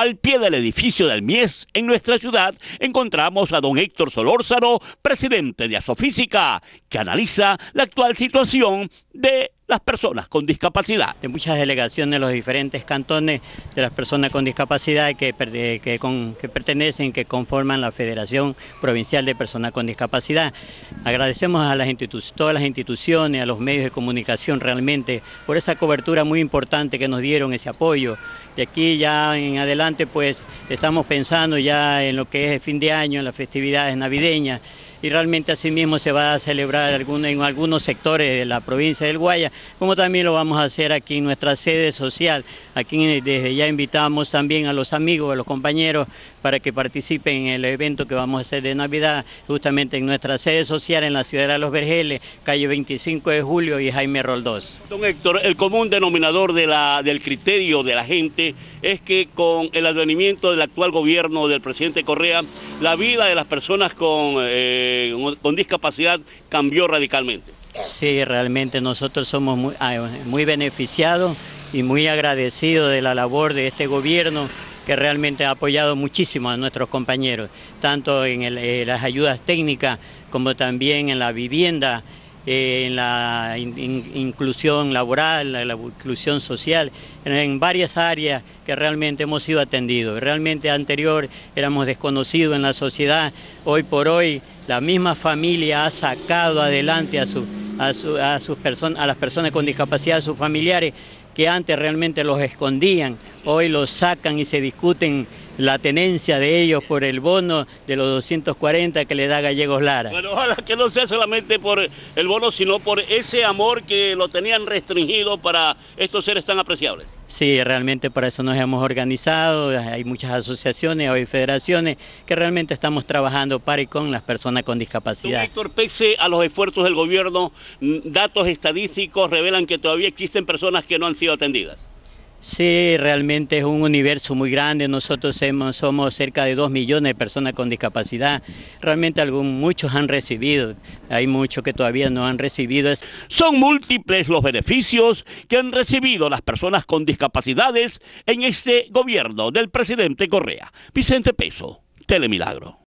Al pie del edificio del Mies en nuestra ciudad encontramos a don Héctor Solórzano, presidente de Asofísica, que analiza la actual situación de las personas con discapacidad. De muchas delegaciones de los diferentes cantones de las personas con discapacidad que, que, que pertenecen, que conforman la Federación Provincial de Personas con Discapacidad. Agradecemos a las todas las instituciones, a los medios de comunicación realmente por esa cobertura muy importante que nos dieron, ese apoyo. De aquí ya en adelante pues estamos pensando ya en lo que es el fin de año, en las festividades navideñas y realmente asimismo se va a celebrar en algunos sectores de la provincia del Guaya, como también lo vamos a hacer aquí en nuestra sede social. Aquí desde ya invitamos también a los amigos, a los compañeros, para que participen en el evento que vamos a hacer de Navidad, justamente en nuestra sede social en la ciudad de Los Vergeles, calle 25 de Julio y Jaime Roldós. Don Héctor, el común denominador de del criterio de la gente es que con el advenimiento del actual gobierno del presidente Correa, la vida de las personas con, eh, con discapacidad cambió radicalmente. Sí, realmente nosotros somos muy, ah, muy beneficiados y muy agradecidos de la labor de este gobierno que realmente ha apoyado muchísimo a nuestros compañeros, tanto en, eh, las ayudas técnicas como también en la vivienda, eh, en la inclusión laboral, la, la, inclusión social, en, varias áreas que realmente hemos sido atendidos. Realmente anterior éramos desconocidos en la sociedad, hoy por hoy la misma familia ha sacado adelante a, su, a, sus a las personas con discapacidad, a sus familiares, que antes realmente los escondían, hoy los sacan y se discuten la tenencia de ellos por el bono de los 240 que le da Gallegos Lara. Bueno, ojalá que no sea solamente por el bono, sino por ese amor que lo tenían restringido para estos seres tan apreciables. Sí, realmente para eso nos hemos organizado, hay muchas asociaciones, hay federaciones que realmente estamos trabajando para y con las personas con discapacidad. Héctor, pese a los esfuerzos del gobierno, datos estadísticos revelan que todavía existen personas que no han sido atendidas. Sí, realmente es un universo muy grande. Nosotros somos cerca de dos millones de personas con discapacidad. Realmente algún, muchos han recibido, hay muchos que todavía no han recibido. Son múltiples los beneficios que han recibido las personas con discapacidades en este gobierno del presidente Correa. Vicente Peso, Telemilagro.